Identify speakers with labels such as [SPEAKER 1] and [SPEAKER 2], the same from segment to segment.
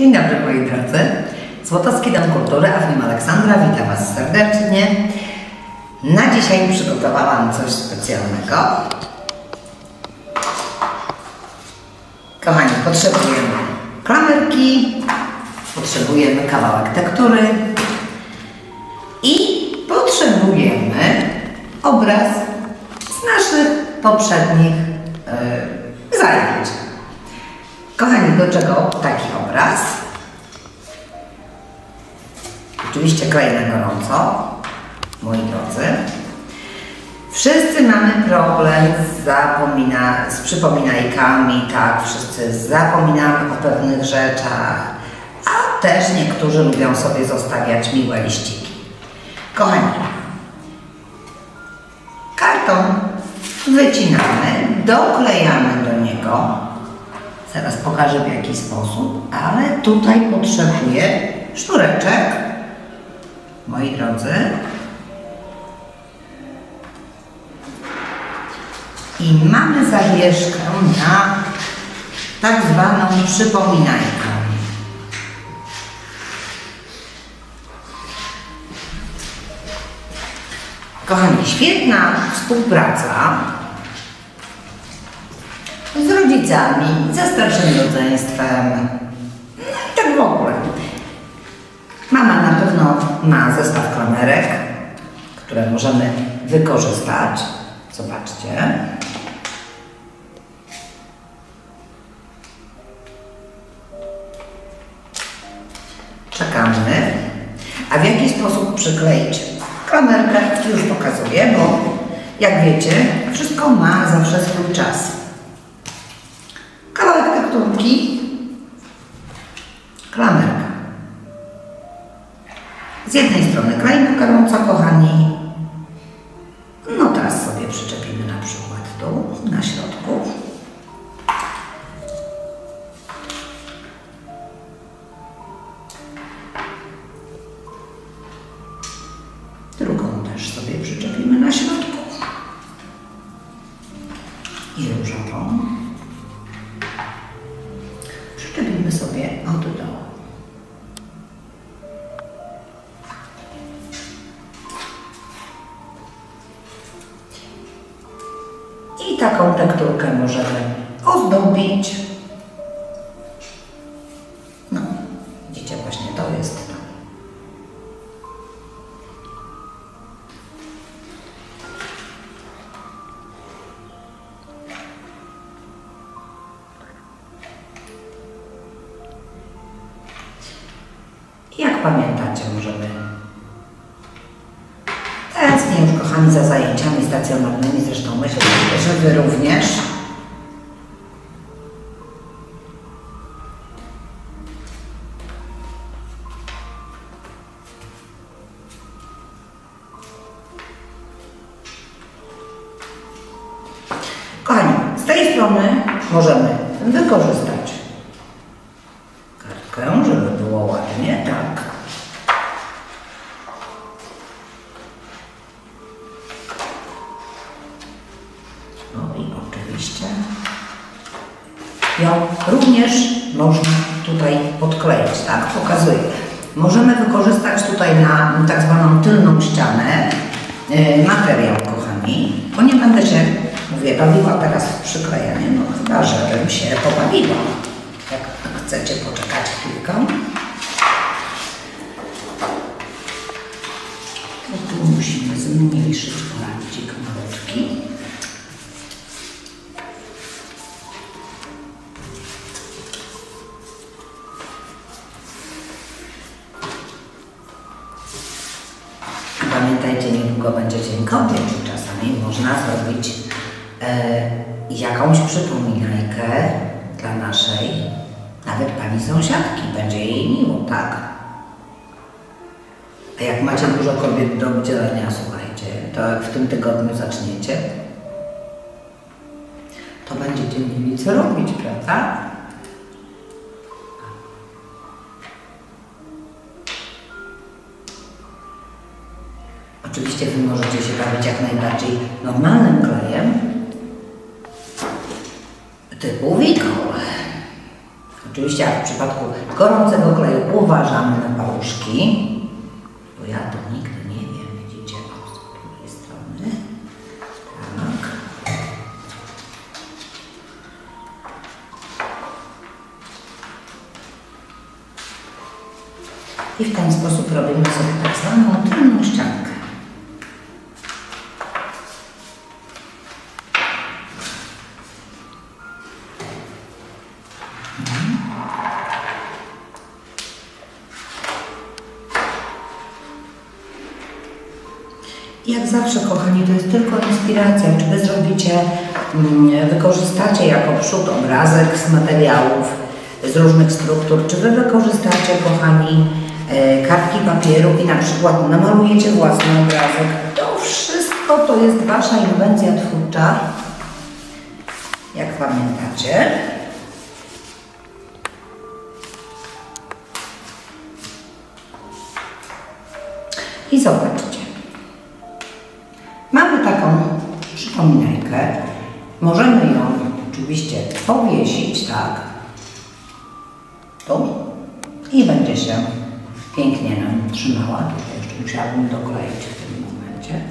[SPEAKER 1] Dzień dobry moi drodzy. Złotowski Dom Kultury, a w nim Aleksandra. Witam Was serdecznie. Na dzisiaj przygotowałam coś specjalnego. Kochani, potrzebujemy klamerki, potrzebujemy kawałek tektury i potrzebujemy obraz z naszych poprzednich yy, zajęć. Kochani, do czego taki obraz? Oczywiście klej na gorąco, moi drodzy. Wszyscy mamy problem z, zapomina, z przypominajkami, tak, wszyscy zapominamy o pewnych rzeczach, a też niektórzy lubią sobie zostawiać miłe liściki. Kochani, karton wycinamy, doklejamy do niego. Zaraz pokażę w jaki sposób, ale tutaj potrzebuję sznureczek, moi drodzy. I mamy zawieszkę na tak zwaną przypominajkę. Kochani, świetna współpraca z rodzicami, ze starszym rodzeństwem, no i tak w ogóle. Mama na ma zestaw klamerek, które możemy wykorzystać. Zobaczcie. Czekamy. A w jaki sposób przykleić klamerkę? Już pokazuję, bo jak wiecie, wszystko ma zawsze swój czas. Kawałek tekturki, klamerka. Z jednej strony klej na gorąco, kochani. No teraz sobie przyczepimy na przykład tu, na środku. Drugą też sobie przyczepimy na środku. I różową. Przyczepimy sobie od dołu. Ozdobić. No, widzicie, właśnie to jest. Jak pamiętacie, możemy tęsknię już, kochani, za zajęciami stacjonarnymi, zresztą myślę, że Wy również. Kochani, z tej strony możemy wykorzystać kartkę, żeby było ładnie, tak. No i oczywiście ją również można tutaj podkleić, tak, pokazuję. Możemy wykorzystać tutaj na tak zwaną tylną ścianę e, materiał, kochani, bo nie będę się, mówię, bawiła teraz w przyklejanie, no chyba, żebym się pobawiła. Jak chcecie poczekać chwilkę. To tu musimy zmniejszyć kącik malutki. Pamiętajcie, niedługo będzie Dzień Kobiet i czasami można zrobić jakąś przypominajkę dla naszej, nawet pani sąsiadki, będzie jej miło, tak? A jak macie dużo kobiet do obdzielenia, słuchajcie, to jak w tym tygodniu zaczniecie, to będziecie mieli co robić, prawda? Oczywiście Wy możecie się bawić jak najbardziej normalnym klejem, typu Wikol. Oczywiście jak w przypadku gorącego kleju uważamy na paluszki, bo ja to nigdy nie wiem, widzicie, o, z drugiej strony. Tak. I w ten sposób robimy sobie tak zwaną tylną ściankę. Jak zawsze, kochani, to jest tylko inspiracja. Czy Wy zrobicie, mm, wykorzystacie jako przód obrazek z materiałów, z różnych struktur, czy Wy wykorzystacie, kochani, e, kartki papieru i na przykład namalujecie własny obrazek. To wszystko to jest Wasza inwencja twórcza, jak pamiętacie. I zobaczcie. Możemy ją oczywiście powiesić, tak? Tu. I będzie się pięknie nam trzymała. Tutaj jeszcze musiałabym dokleić w tym momencie.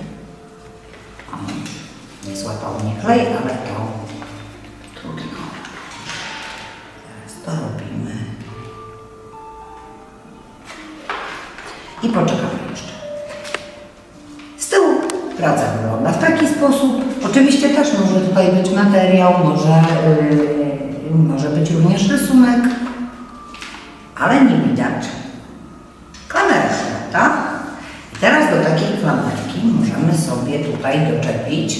[SPEAKER 1] Nie złapał mnie klej, ale to trudno. Teraz to robimy. I poczekamy taki sposób. Oczywiście też może tutaj być materiał, może, yy, może być również rysunek, ale nie widać klamerek, prawda? I teraz do takiej klamerki możemy sobie tutaj doczepić.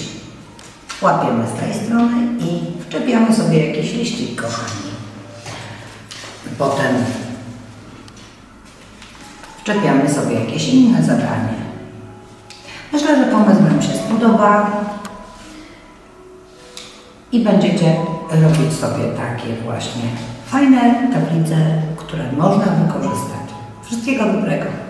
[SPEAKER 1] Łapiemy z tej strony i wczepiamy sobie jakiś liścik, kochani. Potem wczepiamy sobie jakieś inne zadanie. Myślę, że Się spodoba i będziecie robić sobie takie właśnie fajne tablice, które można wykorzystać. Wszystkiego dobrego.